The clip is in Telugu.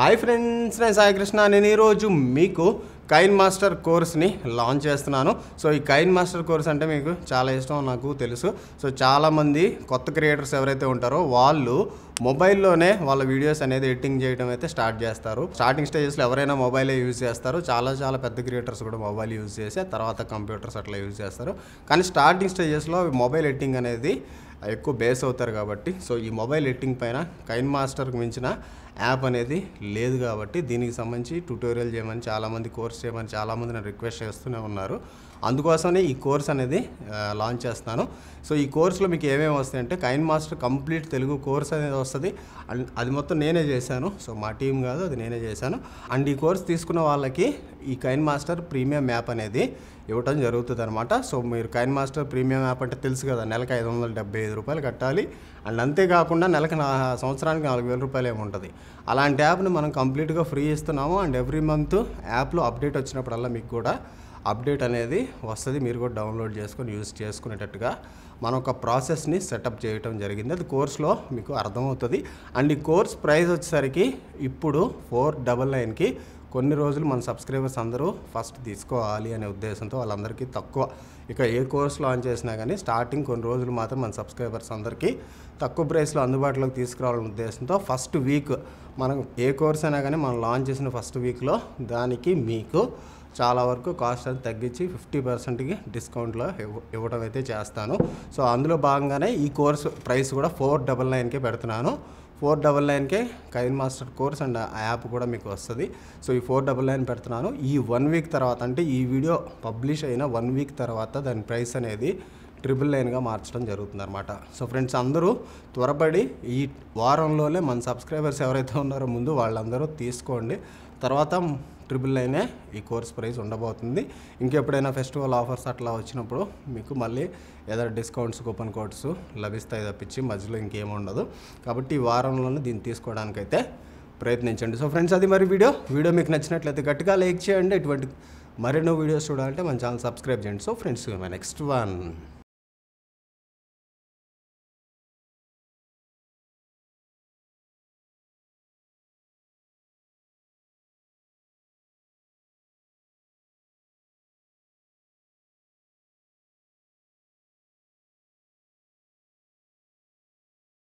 హాయ్ ఫ్రెండ్స్ నేను సాయికృష్ణ నేను ఈరోజు మీకు కైన్ మాస్టర్ కోర్స్ని లాంచ్ చేస్తున్నాను. సో ఈ కైన్ మాస్టర్ కోర్స్ అంటే మీకు చాలా ఇష్టం నాకు తెలుసు. సో చాలామంది కొత్త క్రియేటర్స్ ఎవరైతే ఉంటారో వాళ్ళు మొబైల్లోనే వాళ్ళ వీడియోస్ అనేది ఎడిటింగ్ చేయడం అయితే స్టార్ట్ చేస్తారు. స్టార్టింగ్ స్టేజెస్లో ఎవరైనా మొబైలే యూజ్ చేస్తారు. చాలా చాలా పెద్ద క్రియేటర్స్ కూడా మొబైల్ యూజ్ చేసి తర్వాత కంప్యూటర్స్ అట్లా యూజ్ చేస్తారు. కానీ స్టార్టింగ్ స్టేజెస్లో మొబైల్ ఎడిటింగ్ అనేది ఎక్కువ బేస్ అవుతారు కాబట్టి సో ఈ మొబైల్ ఎడిటింగ్ పైన కైన్ మాస్టర్కి మించిన యాప్ అనేది లేదు కాబట్టి దీనికి సంబంధించి ట్యూటోరియల్ చేయమని చాలామంది కోర్స్ చేయమని చాలామంది నన్ను రిక్వెస్ట్ చేస్తూనే ఉన్నారు. అందుకోసమే ఈ కోర్స్ అనేది లాంచ్ చేస్తాను సో ఈ కోర్సులో మీకు ఏమేమి వస్తాయంటే Kine master complete Telugu course అనేది వస్తుంది. అండ్ అది మొత్తం నేనే చేశాను. సో మా టీం కాదు అది నేనే చేశాను. అండ్ ఈ కోర్స్ తీసుకున్న వాళ్ళకి ఈ కైన్ మాస్టర్ ప్రీమియం యాప్ అనేది ఇవ్వటం జరుగుతుంది అనమాట సో మీరు కైన్ మాస్టర్ ప్రీమియం యాప్ అంటే తెలుసు కదా నెలకు ఐదు వందల డెబ్బై ఐదు రూపాయలు కట్టాలి. అండ్ అంతేకాకుండా నెలకు నా సంవత్సరానికి నాలుగు వేల రూపాయలు ఏమి ఉంటుంది. అలాంటి యాప్ని మనం కంప్లీట్గా ఫ్రీ ఇస్తున్నాము. అండ్ ఎవ్రీ మంత్ యాప్లో అప్డేట్ వచ్చినప్పుడల్లా మీకు కూడా అప్డేట్ అనేది వస్తుంది. మీరు కూడా డౌన్లోడ్ చేసుకొని యూజ్ చేసుకునేటట్టుగా మన ఒక ప్రాసెస్ని సెటప్ చేయటం జరిగింది. అది కోర్స్లో మీకు అర్థమవుతుంది. అండ్ ఈ కోర్స్ ప్రైస్ వచ్చేసరికి ఇప్పుడు ఫోర్ డబల్ నైన్కి కొన్ని రోజులు మన సబ్స్క్రైబర్స్ అందరూ ఫస్ట్ తీసుకోవాలి అనే ఉద్దేశంతో వాళ్ళందరికీ తక్కువ. ఇక ఏ కోర్స్ లాంచ్ చేసినా కానీ స్టార్టింగ్ కొన్ని రోజులు మాత్రం మన సబ్స్క్రైబర్స్ అందరికీ తక్కువ ప్రైస్లో అందుబాటులోకి తీసుకురావాలనే ఉద్దేశంతో ఫస్ట్ వీక్ మనం ఏ కోర్స్ అయినా కానీ మనం లాంచ్ చేసిన ఫస్ట్ వీక్లో దానికి మీకు చాలా వరకు కాస్ట్ అది తగ్గించి ఫిఫ్టీ పర్సెంట్కి డిస్కౌంట్లో ఇవ్వ ఇవ్వడం అయితే చేస్తాను. సో అందులో భాగంగానే ఈ కోర్స్ ప్రైస్ కూడా ఫోర్ డబల్ నైన్కే పెడుతున్నాను. ఫోర్ డబల్ నైన్కే కైన్ మాస్టర్ కోర్స్ అండ్ ఆ యాప్ కూడా మీకు వస్తుంది. సో ఈ ఫోర్ డబల్ నైన్ పెడుతున్నాను. ఈ వన్ వీక్ తర్వాత అంటే ఈ వీడియో పబ్లిష్ అయిన వన్ వీక్ తర్వాత దాని ప్రైస్ అనేది ట్రిపుల్ నైన్గా మార్చడం జరుగుతుంది అనమాట సో ఫ్రెండ్స్ అందరూ త్వరపడి ఈ వారంలోనే మన సబ్స్క్రైబర్స్ ఎవరైతే ఉన్నారో ముందు వాళ్ళందరూ తీసుకోండి. తర్వాత ట్రిపుల్ నైనే ఈ కోర్స్ ప్రైస్ ఉండబోతుంది. ఇంకెప్పుడైనా ఫెస్టివల్ ఆఫర్స్ అట్లా వచ్చినప్పుడు మీకు మళ్ళీ ఏదైనా డిస్కౌంట్స్ కూపన్ కోడ్స్ లభిస్తాయి తప్పించి మధ్యలో ఇంకేం ఉండదు. కాబట్టి ఈ వారంలోనే దీన్ని తీసుకోవడానికైతే ప్రయత్నించండి. సో ఫ్రెండ్స్ అది మరి వీడియో. వీడియో మీకు నచ్చినట్లయితే గట్టిగా లైక్ చేయండి. ఇటువంటి మరెన్నో వీడియోస్ చూడాలంటే మన ఛానల్ సబ్స్క్రైబ్ చేయండి. So friends my next one.